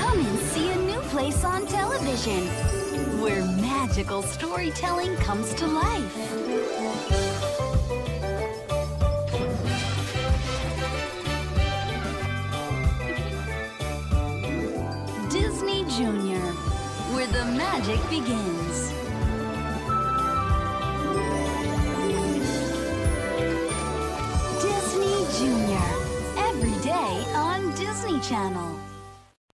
Come and see a new place on television where magical storytelling comes to life. Disney Junior, where the magic begins. Disney Junior, every day on Disney Channel.